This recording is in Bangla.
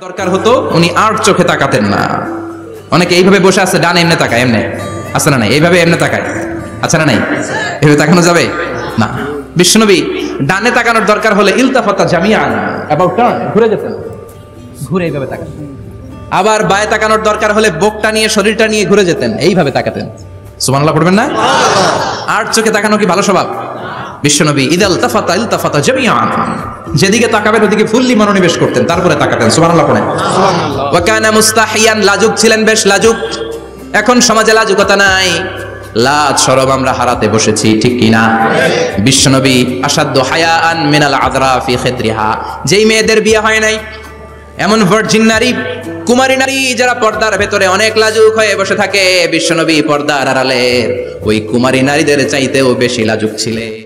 দরকার হতো, উনি আর চোখে তাকাতেন না। অনেকে এইভাবে বসে আছে, ডান এমনে তাকায়, এমনে। আছে না নাই? এইভাবে এমনে তাকায়। আছে না নাই? এইভাবে তাকানো যাবে? না। বিশ্বনবী ডানে তাকানোর দরকার হলে ইলতাফাতা জামিয়ান অ্যাবাউট টার্ন ঘুরে যেতেন। ঘুরে এইভাবে তাকাতেন। আবার বায়ে তাকানোর দরকার হলে বুকটা নিয়ে, শরীরটা নিয়ে ঘুরে যেতেন। এইভাবে তাকাতেন। সুবহানাল্লাহ, পড়বেন না? আর চোখে তাকানো কি ভালো স্বভাব? বিশ্বনবী ইদাল তাফাতা ইলতাফাতা জামিয়ান। যেদিকে তাকাবেন ওদিকে ফুললি মনোনিবেশ করতেন তারপরে তাকাতেন। সুবহানাল্লাহ পড়েন। ওয়া কানা মুস্তাহিয়ান লাজুক ছিলেন বেশ লাজুক। এখন সমাজে লাজুকতা নাই। লাজ সরব আমরা হারাতে বসেছি ঠিক কি না বিশ্বনবী আসাদ্দ হায়াআন মিনাল আদরা ফি খিত্রিহা যেই মেয়েদের বিয়ে হয় নাই এমন ভার্জিন নারী কুমারী নারী যারা পর্দার ভেতরে অনেক লাজুক হয়ে বসে থাকে বিশ্বনবী পর্দার আড়ালে ওই কুমারী নারীদের চাইতেও বেশি লাজুক ছিলেন।